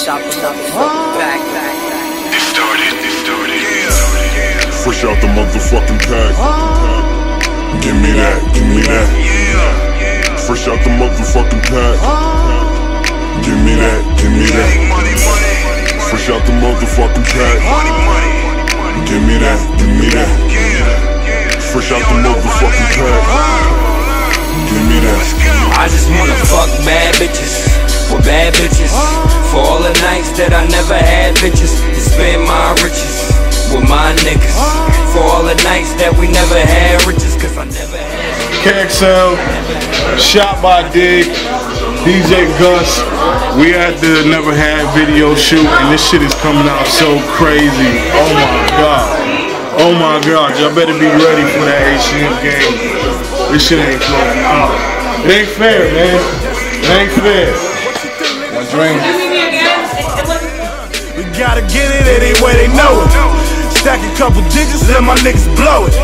Shop the motherfucking back, back, back. It started, it started, it started. Fresh out the motherfucking pack. Give me that, give me that. Fresh out the motherfucking pack. Give me that, give me that. Money, money, Fresh out the motherfucking pack. money, money. Give me that, give me that. Fresh out the motherfucking pack. Give me that. I just wanna fuck bad bitches with bad bitches. For all the nights that I never had bitches, to spend my riches with my niggas. For all the nights that we never had riches, cause I never had. KXL, shot by Dig, DJ Gus. We at the Never Had video shoot, and this shit is coming out so crazy. Oh my god. Oh my god, y'all better be ready for that HCM game. This shit ain't out. It ain't fair, man. It ain't fair. One drink. We gotta get it any way they know it. Stack a couple digits, let my niggas blow it.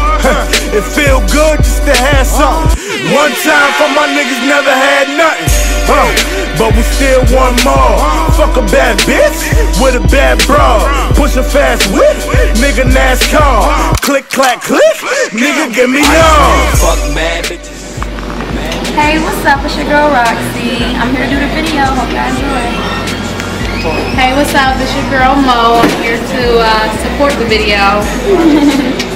it feel good just to have something. One time for my niggas never had nothing. Huh. But we still want more. Fuck a bad bitch with a bad bra. Push a fast whip, nigga NASCAR. Click, clack, click, nigga give me on. Fuck bad bitches. Hey, what's up? It's your girl Roxy. I'm here to do the video. Hope y'all enjoy. Hey, what's up? It's your girl Mo. I'm here to uh, support the video.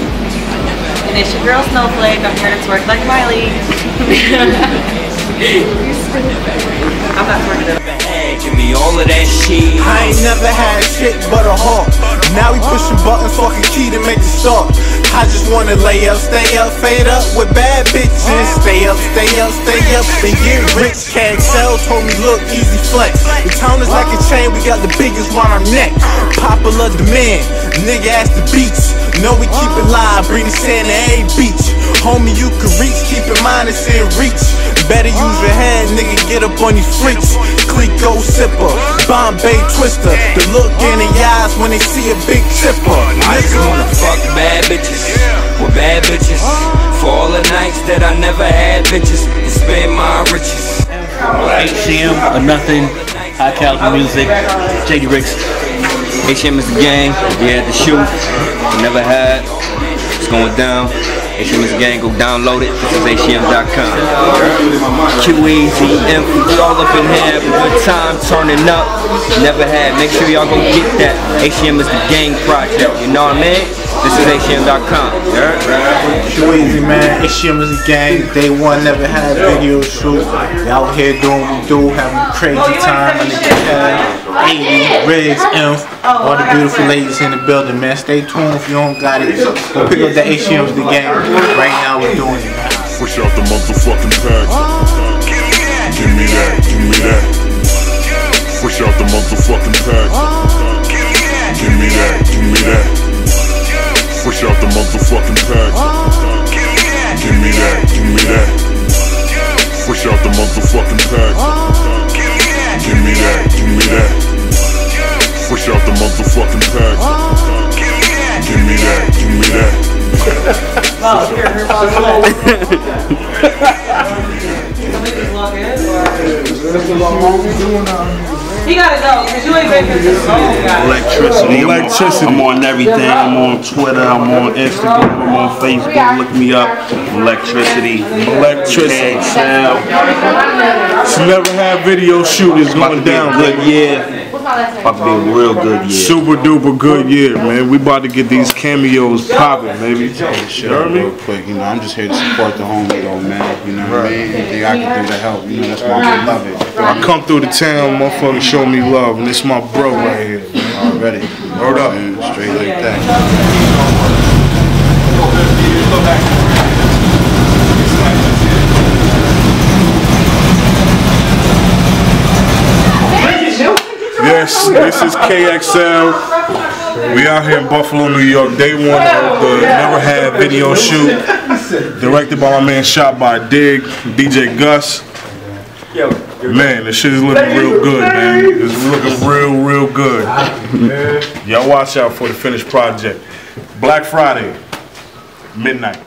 And it's your girl Snowflake. I'm here to twerk like Miley. I'm not twerking it. Hey, give me all of that shit. I ain't never had shit but a heart. Now we pushing buttons so I can key to make it start. I just wanna lay up, stay up, fade up with bad bitches. Stay up, stay up, stay up, and get rich. KXL told me, look, easy flex. The town is like a chain, we got the biggest round our neck. Popular demand, nigga ask the beats. Know we keep it live, bring the sand to every beach. Homie, you can reach, keep in mind it's in reach. Better use your head, nigga, get up on these freaks. Clico sipper, Bombay twister. The look in the eyes when they see a big chipper. I just Nigga. wanna fuck bad bitches with bad bitches. For all the nights that I never had bitches, to spend my riches. HCM or nothing, high caliber music, JD Ricks. HM is the gang. We had the shoot. Never had. It's going down. HM is the gang. Go download it. This is HM.com. QEZ, all up in here. Good time turning up. Never had. Make sure y'all go get that. HM is the gang project. You know what I mean? This is HM.com. You heard? Too easy, man. HM is a gang. Day one never had a video shoot. Y'all out here doing what we do, having a crazy time. My nigga Kev, 80, Riggs, Inf, all the beautiful ladies in the building, man. Stay tuned if you don't got it. Go pick up the HM's the gang. Right now we're doing it, man. Fresh out the motherfucking pack. Give me that, give me that. Fresh out the motherfucking pack. He gotta go, because you ain't making this song. Electricity. I'm on- Electricity. I'm on everything. I'm on Twitter. I'm on Instagram. I'm on Facebook. Look me up. Electricity. Electricity. KXL. It's never had video shoot is About to going be down. good year. About to be a real good year. Super duper good year, man. We about to get these cameos popping, baby. Shit, real quick, you know, I'm just here to support the homie though, man. You know what I mean? Anything I can do to help, you know, that's why I love it. I come through the town, motherfucker, show me love, and it's my bro right here. Already. Word up. Man, straight like that. Yes, this is KXL. We out here in Buffalo, New York. Day one of the Never Had video shoot. Directed by my man, shot by Dig, DJ Gus. Man, this shit is looking real good, man. It's looking real, real good. Y'all watch out for the finished project. Black Friday, midnight.